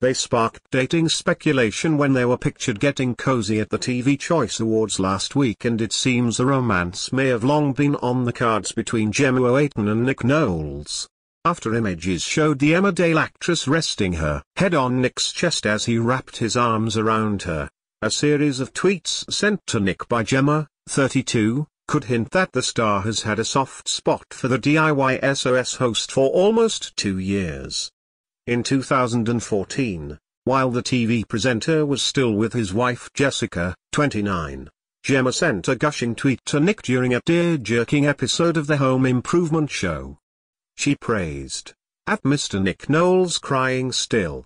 They sparked dating speculation when they were pictured getting cozy at the TV Choice Awards last week and it seems a romance may have long been on the cards between Gemma Oaten and Nick Knowles. After images showed the Emmerdale actress resting her head on Nick's chest as he wrapped his arms around her, a series of tweets sent to Nick by Gemma, 32, could hint that the star has had a soft spot for the DIY SOS host for almost two years. In 2014, while the TV presenter was still with his wife Jessica, 29, Gemma sent a gushing tweet to Nick during a tear-jerking episode of the Home Improvement Show. She praised, at Mr. Nick Knowles crying still.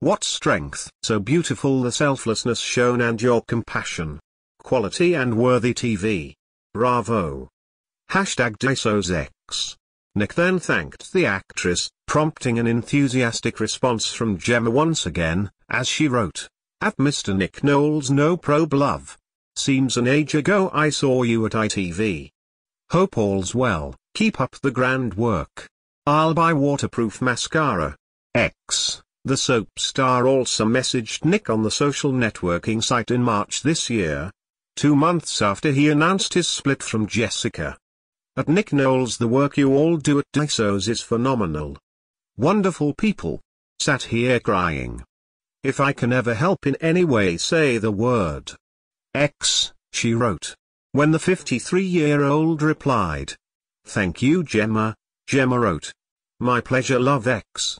What strength, so beautiful the selflessness shown and your compassion. Quality and worthy TV. Bravo. Hashtag DISOSX. Nick then thanked the actress, prompting an enthusiastic response from Gemma once again, as she wrote, At Mr. Nick Knowles no probe love. Seems an age ago I saw you at ITV. Hope all's well, keep up the grand work. I'll buy waterproof mascara. X. The soap star also messaged Nick on the social networking site in March this year, two months after he announced his split from Jessica. At Nick Knowles the work you all do at Disos is phenomenal. Wonderful people. Sat here crying. If I can ever help in any way say the word. X, she wrote. When the 53-year-old replied. Thank you Gemma, Gemma wrote. My pleasure love X.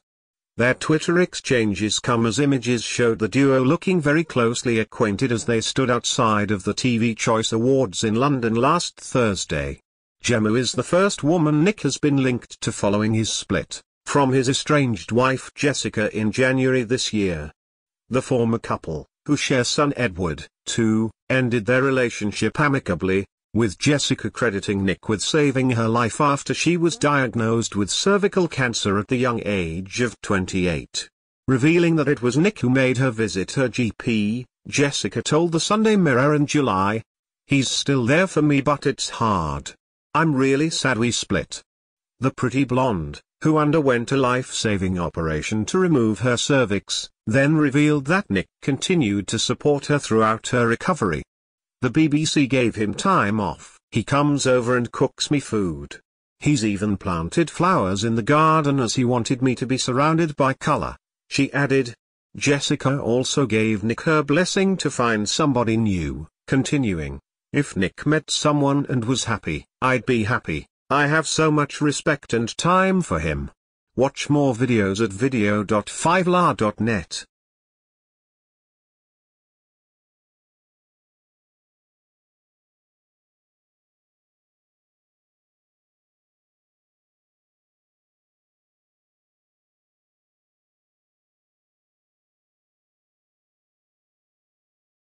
Their Twitter exchanges come as images showed the duo looking very closely acquainted as they stood outside of the TV Choice Awards in London last Thursday. Gemma is the first woman Nick has been linked to following his split from his estranged wife Jessica in January this year. The former couple, who share son Edward, too, ended their relationship amicably, with Jessica crediting Nick with saving her life after she was diagnosed with cervical cancer at the young age of 28. Revealing that it was Nick who made her visit her GP, Jessica told the Sunday Mirror in July, He's still there for me but it's hard. I'm really sad we split. The pretty blonde, who underwent a life-saving operation to remove her cervix, then revealed that Nick continued to support her throughout her recovery. The BBC gave him time off, he comes over and cooks me food. He's even planted flowers in the garden as he wanted me to be surrounded by color, she added. Jessica also gave Nick her blessing to find somebody new, continuing. If Nick met someone and was happy, I'd be happy. I have so much respect and time for him. Watch more videos at video.5la.net.